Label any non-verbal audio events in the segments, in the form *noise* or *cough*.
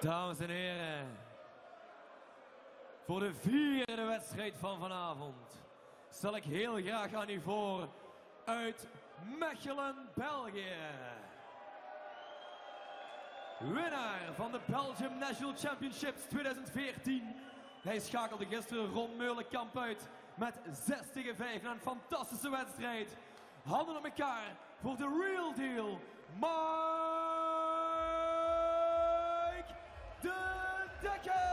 Dames en heren, voor de vierde wedstrijd van vanavond stel ik heel graag aan u voor uit Mechelen, België. Winnaar van de Belgium National Championships 2014. Hij schakelde gisteren Ron Meulenkamp uit met 6 tegen 5 na een fantastische wedstrijd. Handen op elkaar voor de real deal. Mike de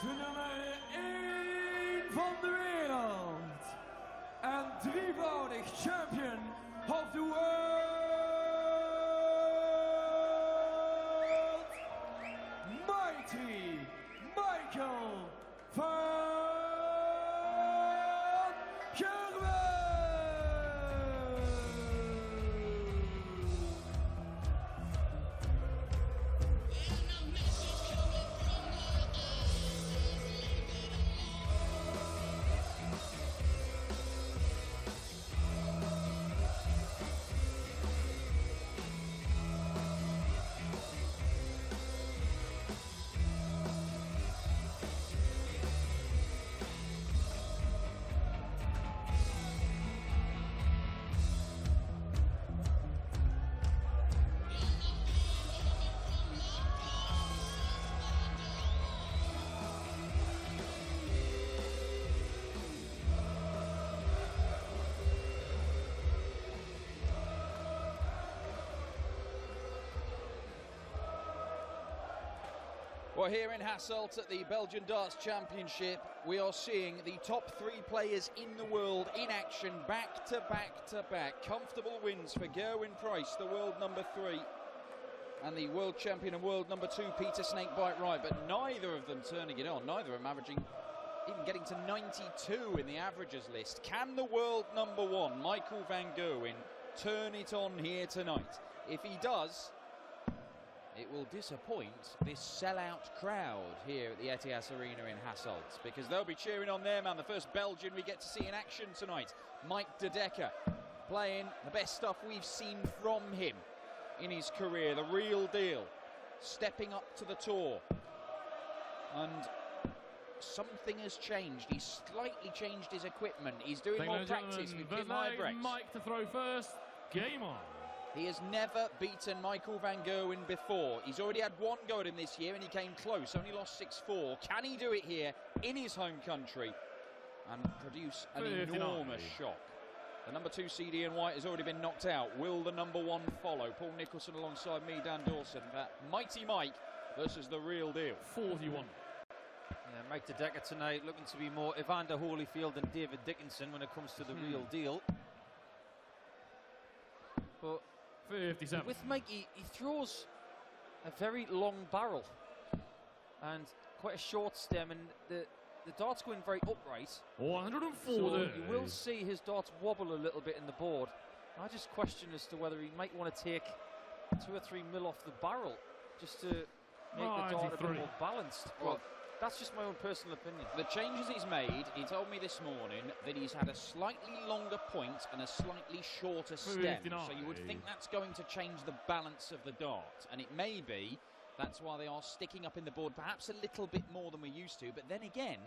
De nummer 1 van de wereld. En drievoudig champion of the world. Well, here in Hasselt at the Belgian Darts Championship, we are seeing the top three players in the world in action back to back to back. Comfortable wins for Gerwyn Price, the world number three, and the world champion and world number two, Peter Snakebite Wright. But neither of them turning it on, neither of them averaging, even getting to 92 in the averages list. Can the world number one, Michael van Gerwen, turn it on here tonight? If he does, it will disappoint this sellout crowd here at the Etihad Arena in Hasselt because they'll be cheering on their man, the first Belgian we get to see in action tonight, Mike De Decker, playing the best stuff we've seen from him in his career, the real deal, stepping up to the tour. And something has changed. He's slightly changed his equipment. He's doing more practice with Kim Van Dijk, Huybrechts. Mike to throw first. Game on. He has never beaten Michael Van Gerwen before. He's already had one go at him this year and he came close, only lost 6 4. Can he do it here in his home country and produce an enormous shock? The number two seed Ian White has already been knocked out. Will the number one follow? Paul Nicholson alongside me, Dan Dawson. That mighty Mike versus the real deal. 41. Yeah, Mike De Decker tonight looking to be more Evander Holyfield than David Dickinson when it comes to the Hmm. real deal. But 57. with Mike, he, he throws a very long barrel and quite a short stem, and the the dart's going very upright. 104 So you will see his darts wobble a little bit in the board. I just question as to whether he might want to take two or three mil off the barrel just to make the dart a bit more balanced. Well- Well, that's just my own personal opinion. The changes he's made, he told me this morning that he's had a slightly longer point and a slightly shorter stem. So you would think that's going to change the balance of the dart. And it may be that's why they are sticking up in the board perhaps a little bit more than we're used to. But then again,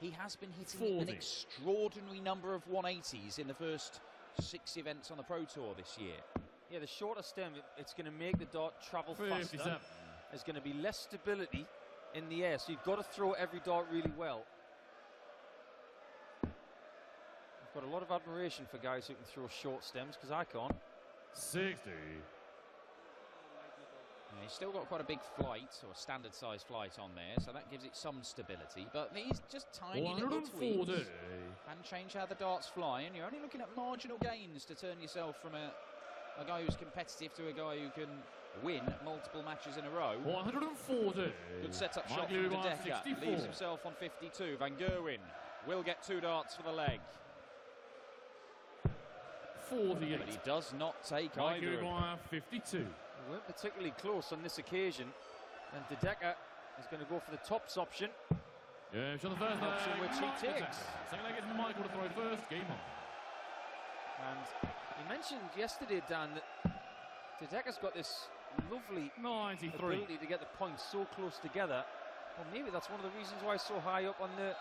he has been hitting an extraordinary number of 180s in the first six events on the Pro Tour this year. Yeah, the shorter stem, it's going to make the dart travel faster. There's going to be less stability in the air, so you've got to throw every dart really well. I've got a lot of admiration for guys who can throw short stems because I can't. 60. Yeah, he's still got quite a big flight, or a standard size flight on there, so that gives it some stability. But these just tiny little tweaks can change how the darts fly, and you're only looking at marginal gains to turn yourself from a, a guy who's competitive to a guy who can win multiple matches in a row. 140. Good setup shot Michael from De Uruguay, Decker. 64. Leaves himself on 52. Van Gerwen will get two darts for the leg, 48. but he does not take Michael either. of. Uruguay, 52. We weren't particularly close on this occasion, and De Decker is going to go for the tops option. Yeah, on the first option leg, which he takes. Second leg is Michael to throw first. Game on. And you mentioned yesterday, Dan, that De Decker's got this lovely 93. ability to get the points so close together. Well, maybe that's one of the reasons why he's so high up on the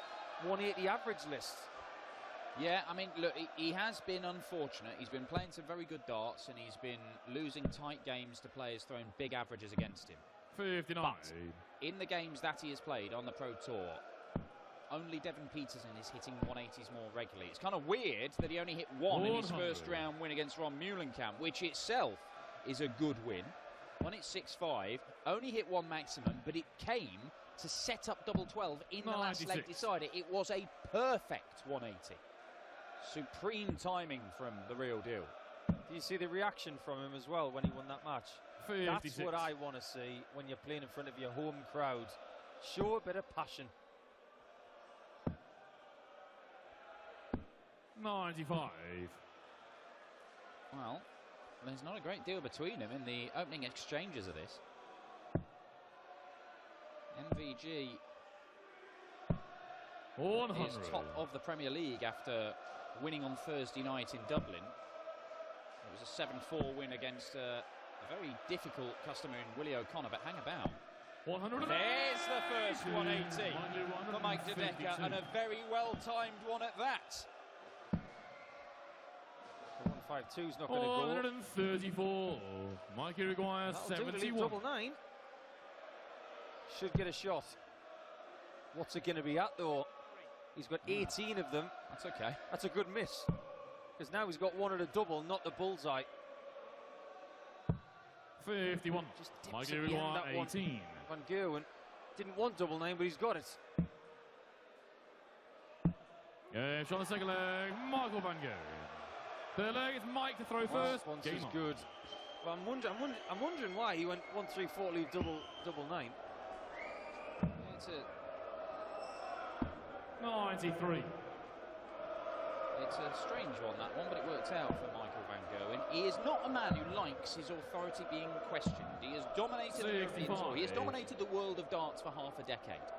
180 average list. Yeah, I mean, look, he, he has been unfortunate. He's been playing some very good darts, and he's been losing tight games to players throwing big averages against him. 59. In the games that he has played on the Pro Tour, only Devon Petersen is hitting 180s more regularly. It's kind of weird that he only hit one in his first round win against Ron Meulenkamp, which itself is a good win. Won it 6-5, only hit one maximum, but it came to set up double 12 in the last leg 96. decider. It was a perfect 180. Supreme timing from the real deal. Do you see the reaction from him as well when he won that match? 56. That's what I want to see when you're playing in front of your home crowd. Show a bit of passion. 95. Well, there's not a great deal between them in the opening exchanges of this. MVG 100. is top of the Premier League after winning on Thursday night in Dublin. It was a 7-4 win against uh, a very difficult customer in Willie O'Connor, but hang about. 100. There's the first 180 for Mike De Decker, and a very well-timed one at that. The 152 is not going to go. 134. Mike Uruguay, That'll do to leave 71. double nine. Should get a shot. What's it going to be at though? He's got hmm. 18 of them. That's okay. That's a good miss. Because now he's got one at a double, not the bullseye. 51. Just dips Mike at the end, Uruguay, one. 18. Van Gerwen didn't want double nine, but he's got it. Yeah, on the second leg, Michael Van Gogh. Third leg is Mike to throw first. Response Game is on. good. Well, I'm, wonder, I'm, wonder, I'm wondering why he went one, three, four, leave double, double nine. It's a, 93. it's a strange one, that one, but it worked out for Michael Van Gerwen. He is not a man who likes his authority being questioned. He has dominated the European He has dominated the world of darts for half a decade.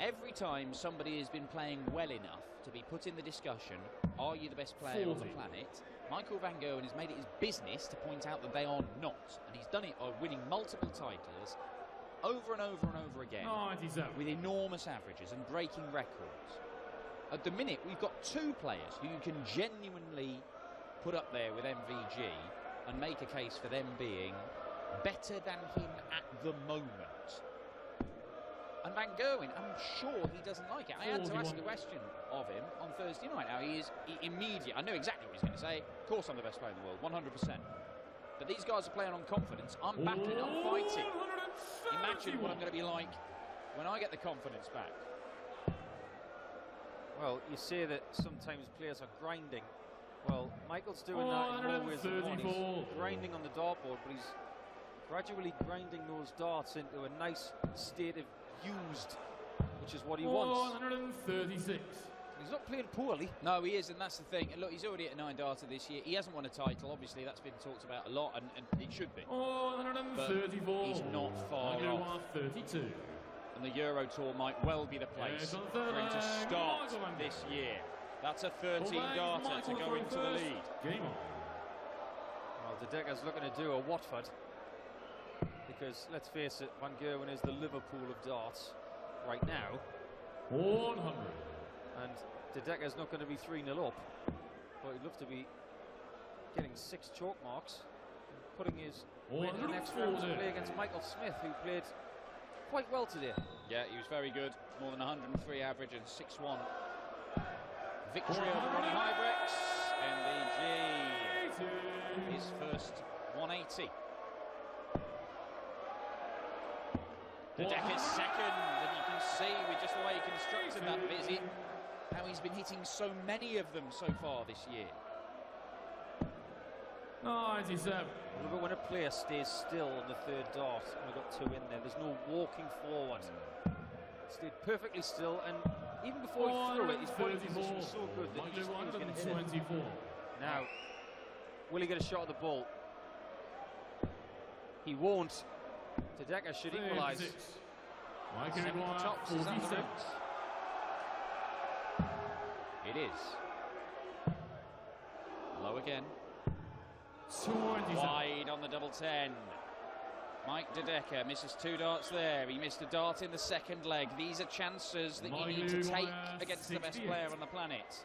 Every time somebody has been playing well enough to be put in the discussion, are you the best player on the planet? Michael Van Gerwen has made it his business to point out that they are not. And he's done it by winning multiple titles over and over and over again 97. with enormous averages and breaking records. At the minute, we've got two players who you can genuinely put up there with MVG and make a case for them being better than him at the moment. And Van Gerwen, I'm sure he doesn't like it. I had to ask 41. a question of him on Thursday night. Now he is immediate. I knew exactly what he was going to say. Of course, I'm the best player in the world, 100%. But these guys are playing on confidence. I'm battling. I'm fighting. Imagine what I'm going to be like when I get the confidence back. Well, you say that sometimes players are grinding. Well, Michael's doing that in more ways than one. He's grinding on the dartboard, but he's gradually grinding those darts into a nice state of used which is what he wants. 136. He's not playing poorly. No, he is, and that's the thing. And look, he's already at nine darter this year. He hasn't won a title. Obviously, that's been talked about a lot, and, and it should be. 134. he's not far off. 32. And the Euro Tour might well be the place for him to start Michael van Gerwen. this year. That's a 13 Full leg, darter to go into the lead. Game on. Well, De Decker's looking to do a Watford because let's face it, Van Gerwen is the Liverpool of darts right now, 100. and De Decker's not going to be 3 0 up, but he'd love to be getting six chalk marks, and putting his way to the next round to play against Michael Smith, who played quite well today. Yeah, he was very good. More than 103 average and 6-1. Victory over Ronny Huybrechts. MVG. His first 180. The deck is second, and you can see with just the way he constructed that visit how he's been hitting so many of them so far this year. 97. Remember when a player stays still on the third dart, and we've got two in there, there's no walking forward. Stayed perfectly still, and even before he threw it, his body position was so good that he just was going to hit it. Now, will he get a shot at the ball? He won't. De Decker should equalise. 56. Michael Seven Maguire, tops, is that the 46. route? It is. Low again. Wide on the double ten. Mike De Decker misses two darts there. He missed a dart in the second leg. These are chances that you need to take against the best player on the planet.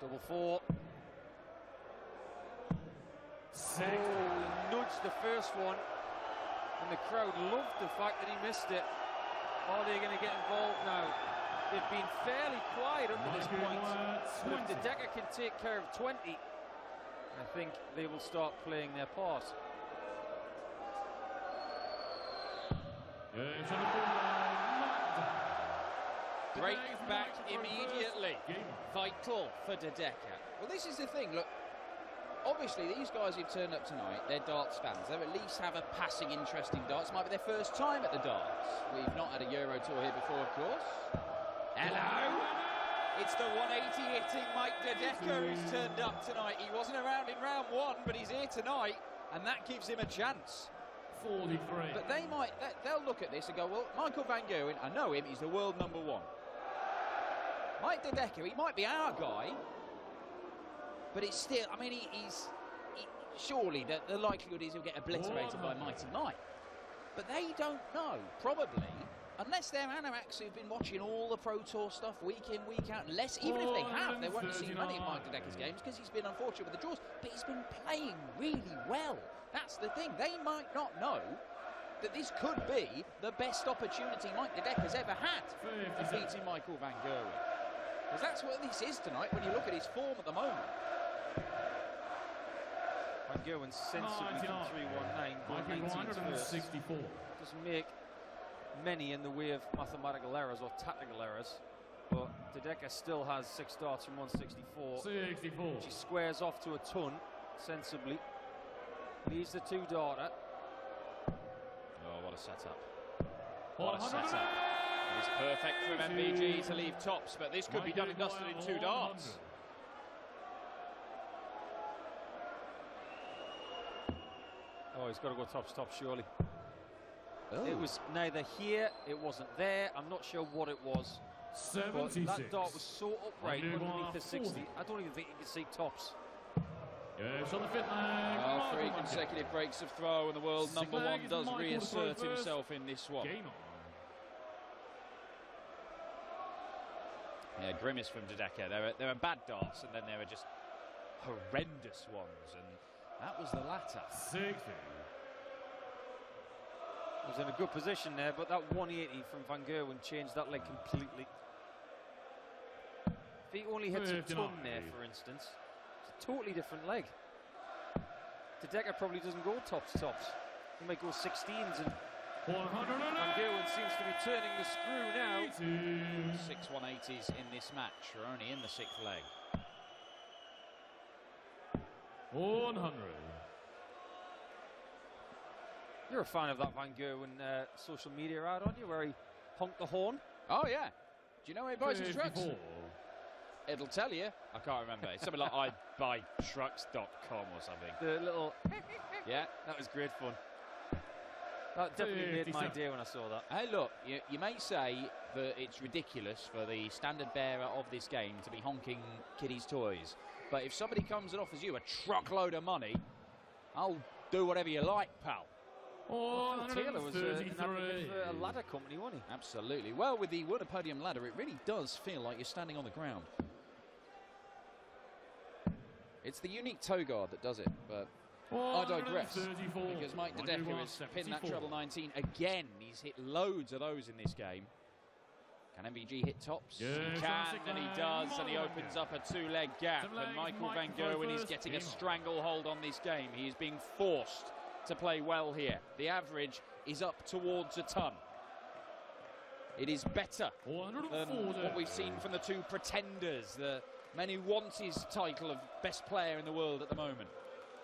Double four. Six. Oh, nudged the first one, and the crowd loved the fact that he missed it. Are they going to get involved now? They've been fairly quiet up to this point. Maguire, if the Decker can take care of 20, I think they will start playing their part. Yes, on the full line, Break back immediately. first. Game on. Vital for De Decker. Well, this is the thing. Look, obviously these guys who've turned up tonight, they're darts fans. They at least have a passing interest in darts. Might be their first time at the darts. We've not had a Euro tour here before, of course. Hello. It's the 180 hitting Mike De Decker who's turned up tonight. He wasn't around in round one, but he's here tonight, and that gives him a chance. 43. But they might, they- they'll look at this and go, well, Michael Van Gerwen, I know him, he's the world number one. Mike De Decker, he might be our guy, but it's still, I mean, he, he's, he, surely the, the likelihood is he'll get obliterated oh. by Mighty Mike. But they don't know, probably, unless they're Anoraks who've been watching all the Pro Tour stuff week in, week out, unless, even if they oh, have, they won't have seen many of Mike De Decker's games because he's been unfortunate with the draws, but he's been playing really well. That's the thing. They might not know that this could be the best opportunity Mike De Decker's ever had of 57. beating Michael Van Gerwen. Because that's what this is tonight when you look at his form at the moment. Van Gerwen sensibly from 99. 319, going Michael 19th first. 164. Doesn't make many in the way of mathematical errors or tactical errors, but De still has six starts from 164. 64. She squares off to a ton, sensibly. Leaves the two darter. Oh, what a setup. What a setup. It is perfect from MVG to leave tops, but this could be done and dusted in two darts. Oh, he's got to go top tops, surely. Oh. It was neither here, it wasn't there. I'm not sure what it was. But 76. that dart was so upright underneath the 60. 40. I don't even think you can see tops. Yes, on the fifth leg. Well, Michael three consecutive breaks of throw, and the world Sixth number one does Michael reassert himself in this one. Game on. Yeah, grimace from De Decker. There were, there were bad darts, and then there were just horrendous ones, and that was the latter. 60. Was in a good position there, but that 180 from Van Gerwen changed that leg completely. If he only hits a 59. ton there, for instance, it's a totally different leg. De Decker probably doesn't go tops tops. He might go 16s, and 100. Van Gerwen seems to be turning the screw now. Six 180s in this match. We're only in the sixth leg. 100. You're a fan of that Van Gerwen uh, social media ad, aren't you, where he honked the horn? Oh, yeah. Do you know where he buys his trucks? It'll tell you. I can't remember. It's something like I buy trucks.com or something. The little. *laughs* Yeah. That was great fun. That definitely made my 57. day when I saw that. Hey, look, you, you may say that it's ridiculous for the standard bearer of this game to be honking kiddies' toys, but if somebody comes and offers you a truckload of money, I'll do whatever you like, pal. Oh, Taylor was uh, an advocate 133. for a ladder company, wasn't he? Absolutely. Well, with the World Podium ladder, it really does feel like you're standing on the ground. It's the unique toe guard that does it, but I digress. Because Mike De Decker has pinned that treble 19 again. He's hit loads of those in this game. Can MVG hit tops? Yes, he can, and he does, and he opens up a two-leg gap. And Michael Van Gerwen is getting a stranglehold on this game. He is being forced to play well here. The average is up towards a ton. It is better than what we've seen from the two pretenders, the men who want his title of best player in the world at the moment.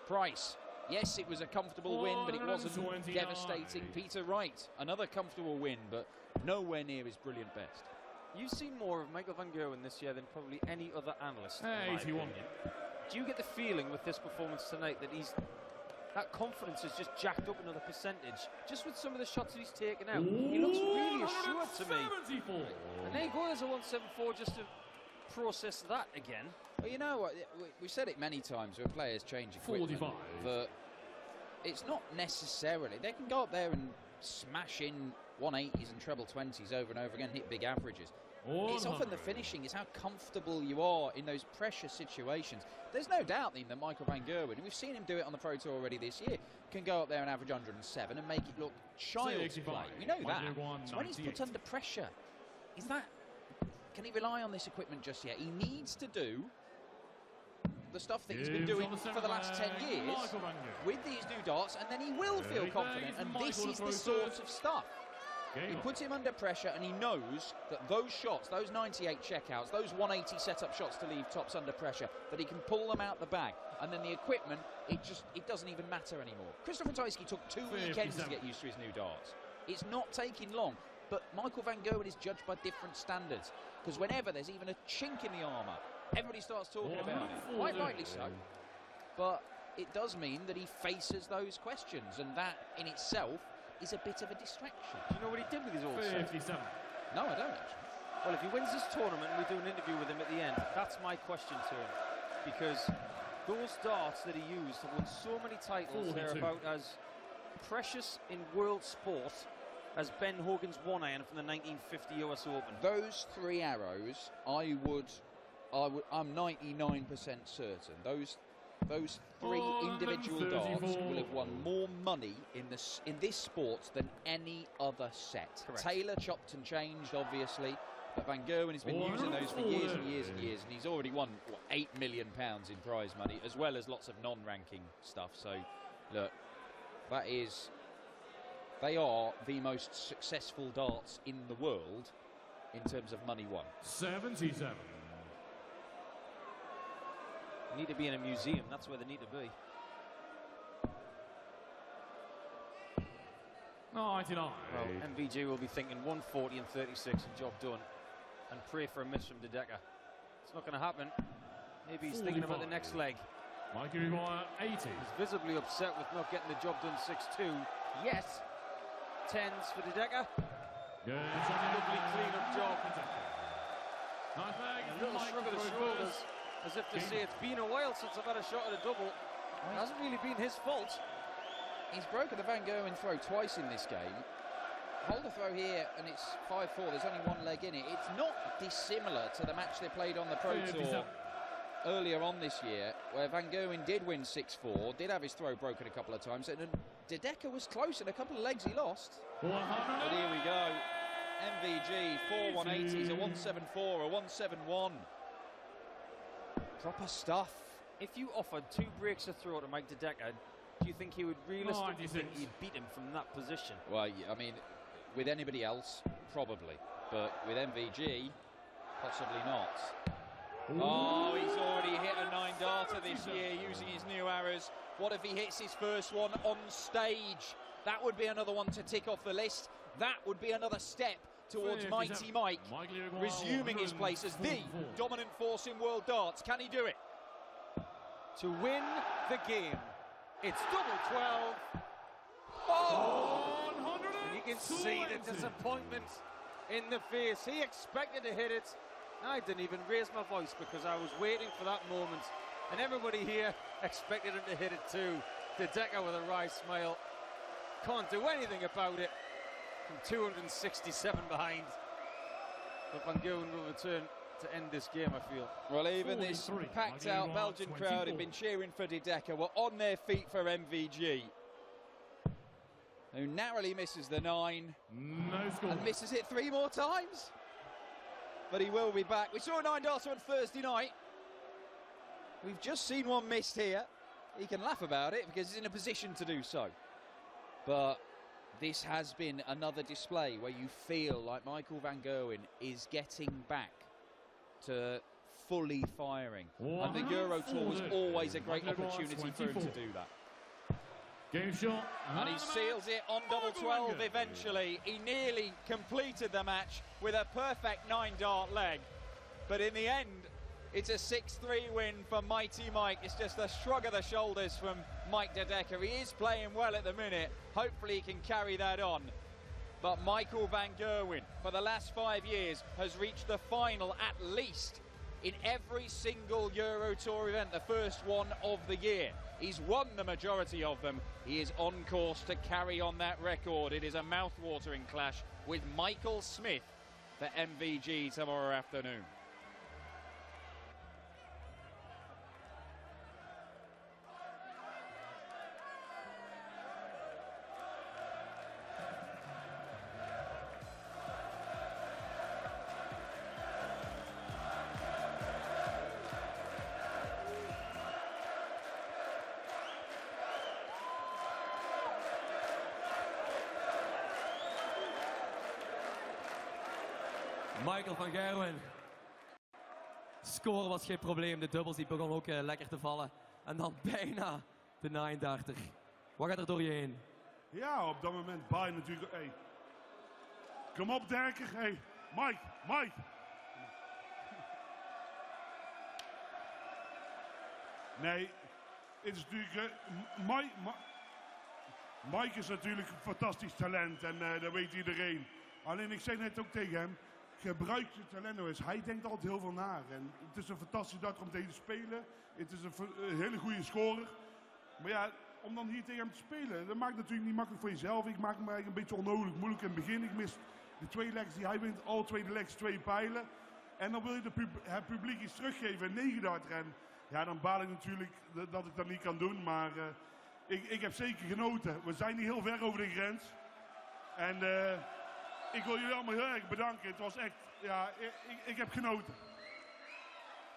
Price, yes, it was a comfortable win, but it wasn't devastating. Peter Wright, another comfortable win, but nowhere near his brilliant best. You've seen more of Michael Van Gerwen this year than probably any other analyst. in my 81. opinion. Do you get the feeling with this performance tonight that he's that confidence has just jacked up another percentage just with some of the shots that he's taken out? He looks really assured to me. 174. And there you go, there's a 174 just to process that again. Well, you know what? we- We've said it many times when players change equipment 45. that it's not necessarily they can go up there and smash in 180s and treble 20s over and over again, hit big averages. It's often the finishing, it's how comfortable you are in those pressure situations. There's no doubt then that Michael Van Gerwen, and we've seen him do it on the Pro Tour already this year, can go up there and average 107 and make it look child's play. We know that. So when he's put under pressure, is that can he rely on this equipment just yet? He needs to do the stuff that he's been doing for the last 10 years Michael Van Gerwen. with these new darts, and then he will feel confident. And this is the sort of stuff he puts him under pressure and he knows that those shots, those 98 checkouts, those 180 setup shots to leave tops under pressure, that he can pull them out the bag. And then the equipment, it just it doesn't even matter anymore. Krzysztof Ratajski took two weekends to get used to his new darts. It's not taking long. But Michael Van Gerwen is judged by different standards. Because whenever there's even a chink in the armour, everybody starts talking about it. Quite rightly so. But it does mean that he faces those questions, and that in itself is a bit of a distraction. Do you know what he did with his old set? 57. No, I don't actually. Well, if he wins this tournament and we do an interview with him at the end, that's my question to him. Because those darts that he used have won so many titles, they're about as precious in world sport as Ben Hogan's one iron from the 1950 US Open. Those three arrows, I would, I would, I'm 99% certain those, those three Oh, individual darts will have won more money in this in this sport than any other set. Correct. Taylor chopped and changed, obviously. But Van Gerwen has been Oh, using those for years and years and years, and he's already won what, eight million pounds in prize money, as well as lots of non-ranking stuff. So, look, that is they are the most successful darts in the world in terms of money won. 77. Need to be in a museum, that's where they need to be. 99. Well, MVG will be thinking 140 and 36 and job done. And pray for a miss from De Decker. It's not going to happen. Maybe he's thinking about the next leg. Mikey Maguire, 80. He's visibly upset with not getting the job done 6-2. Yes. Tens for De Decker. Good. Lovely clean-up job. Nice leg. A little Mike shrug of the shoulders. As if to say it's been a while since I've had a shot at a double. It hasn't really been his fault. He's broken the Van Gerwen throw twice in this game. Hold the throw here, and it's 5 4. There's only one leg in it. It's not dissimilar to the match they played on the Pro Tour earlier on this year, where Van Gerwen did win 6 4, did have his throw broken a couple of times, and De Decker was close, and a couple of legs he lost. 100. But here we go. MVG, four 180s, a 174, a 171. Proper stuff. If you offered two breaks a throw to Mike De Decker, do you think he would realistically think he'd beat him from that position? Well, I mean, with anybody else, probably. But with MVG, possibly not. Oh, he's already hit a nine darter this year using his new arrows. What if he hits his first one on stage That would be another one to tick off the list. That would be another step towards Mighty Mike resuming his place as the dominant force in world darts. Can he do it? To win the game, it's double 12. Oh! And you can see the disappointment in the face. He expected to hit it. I didn't even raise my voice because I was waiting for that moment. And everybody here expected him to hit it too. De Decker with a wry smile. Can't do anything about it. From 267 behind. But Van Gerwen will return to end this game, I feel. Well, even this 43. packed Michael out Uruguay, Belgian crowd had 24. been cheering for De Decker were on their feet for MVG. Who narrowly misses the nine No score. and misses it three more times. But he will be back. We saw a nine darter on Thursday night. We've just seen one missed here. He can laugh about it because he's in a position to do so. But this has been another display where you feel like Michael Van Gerwen is getting back to fully firing. And the Euro Tour was always a great opportunity for him to do that. Game shot. And he seals it on double 12 eventually. He nearly completed the match with a perfect nine dart leg. But in the end, it's a 6 3 win for Mighty Mike. It's just a shrug of the shoulders from Mike De Decker. He is playing well at the minute. Hopefully, he can carry that on. But Michael Van Gerwen, for the last five years, has reached the final at least in every single Euro Tour event, the first one of the year. He's won the majority of them. He is on course to carry on that record. It is a mouth-watering clash with Michael Smith for MVG tomorrow afternoon. Michael van Gerwen. Scoren was geen probleem. De dubbels die begon ook eh, lekker te vallen. En dan *laughs* bijna de 39. Wat gaat er door je heen? Ja, op dat moment baai natuurlijk. Hey. Kom op, Derker. Hey. Mike, Mike. Nee, het is natuurlijk. M- Mike, Mike is natuurlijk een fantastisch talent en eh, dat weet iedereen. Alleen ik zei net ook tegen hem: gebruik je talent nou eens. Hij denkt altijd heel veel na. En het is een fantastisch dat om tegen te spelen. Het is een, hele goede scorer. Maar ja, om dan hier tegen hem te spelen, dat maakt natuurlijk niet makkelijk voor jezelf. Ik maak me eigenlijk een beetje onnodig moeilijk in het begin. Ik mis de twee legs die hij wint, alle twee legs, twee pijlen. En dan wil je de het publiek iets teruggeven, negen ren. Ja, dan baal ik natuurlijk dat, dat ik dat niet kan doen. Maar eh, ik, ik heb zeker genoten. We zijn niet heel ver over de grens. En eh, ik wil jullie allemaal heel erg bedanken. Het was echt, ja, ik, ik, heb genoten.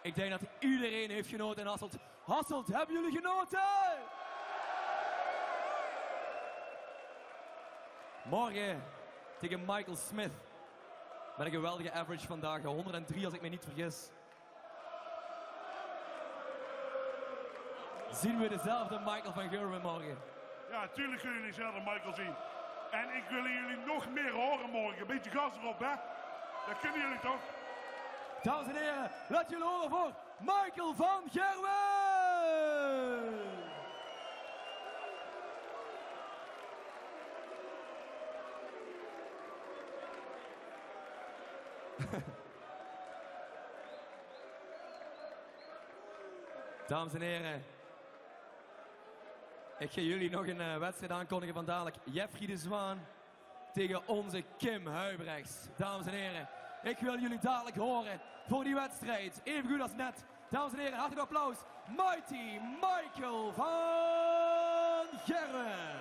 Ik denk dat iedereen heeft genoten in Hasselt. Hasselt, hebben jullie genoten? Morgen tegen Michael Smith. Met een geweldige average vandaag. 103 als ik me niet vergis. Zien we dezelfde Michael van Gerwen morgen? Ja, natuurlijk kunnen jullie zelf Michael zien. En ik wil jullie nog meer horen morgen. Een beetje gas erop, hè? Dat kunnen jullie toch? Dames en heren, laat jullie horen voor Michael van Gerwen! Dames en heren, ik ga jullie nog een eh, wedstrijd aankondigen van dadelijk. Jeffrey de Zwaan tegen onze Kim Huibrechts. Dames en heren, ik wil jullie dadelijk horen voor die wedstrijd. Even goed als net. Dames en heren, hartelijk applaus. Mighty Michael van Gerwen.